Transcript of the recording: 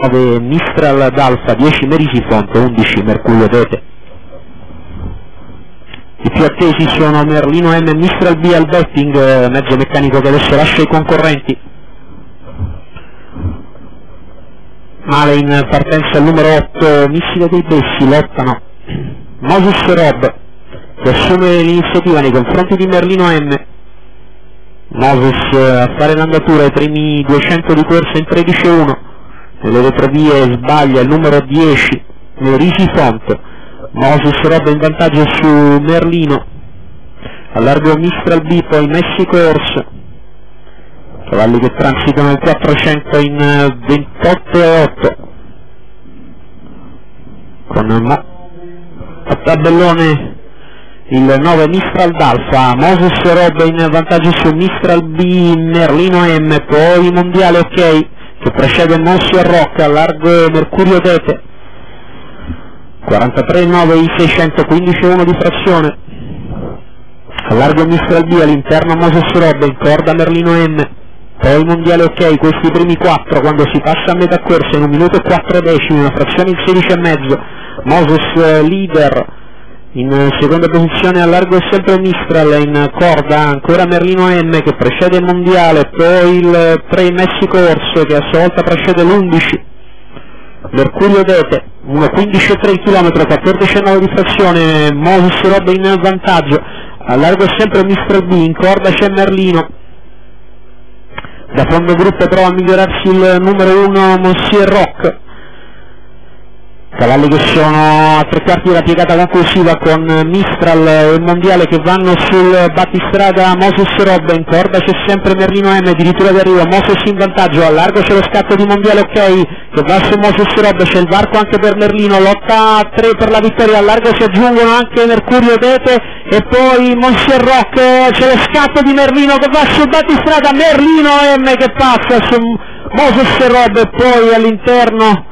9 Mistral d'Alfa, 10 Merisifonte, 11 Mercurio Tete. I più attesi sono Merlino M Mistral B al betting, eh, mezzo meccanico che adesso lascia i concorrenti. Male in partenza il numero 8, Missile dei Bessi, lottano. Moses Rob, che assume l'iniziativa nei confronti di Merlino M. Moses eh, a fare l'andatura ai primi 200 di corsa in 13-1, nelle retrovie sbaglia il numero 10, Merisi Font. Moses Rob in vantaggio su Merlino, a largo Mistral B, poi Messico Horse, cavalli che transitano il 400 in 28 e 8, con Mo a tabellone il 9 Mistral d'Alfa, Moses Rob in vantaggio su Mistral B, Merlino M, poi Mondiale OK, che precede Mossi a Rocca, largo Mercurio Tete, 43,9 i 615 1 di frazione. A largo Mistral B all'interno Moses in corda Merlino M. Poi mondiale ok questi primi 4 quando si passa a metà corsa in un minuto e 4 decimi una frazione in 16 e mezzo. Moses eh, leader in seconda posizione a largo è sempre Mistral in corda ancora Merlino M che precede il mondiale poi il 3 Messico Orso che a sua volta precede l'11 Mercurio Dete 1.15.3 km, 14.9 di frazione, Moses Rob in vantaggio, a largo è sempre Mr. B, in corda c'è Merlino, da fondo gruppo prova a migliorarsi il numero 1 Monsieur Rock, cavalli che sono a tre quarti della piegata conclusiva con Mistral e Mondiale che vanno sul battistrada Moses Rob in corda c'è sempre Merlino M addirittura di arrivo Moses in vantaggio a largo c'è lo scatto di Mondiale ok che va su Moses Rob c'è il varco anche per Merlino lotta a 3 per la vittoria a largo si aggiungono anche Mercurio Tete e poi Monsieur Rock c'è lo scatto di Merlino che va sul battistrada Merlino M che passa su Moses Rob e poi all'interno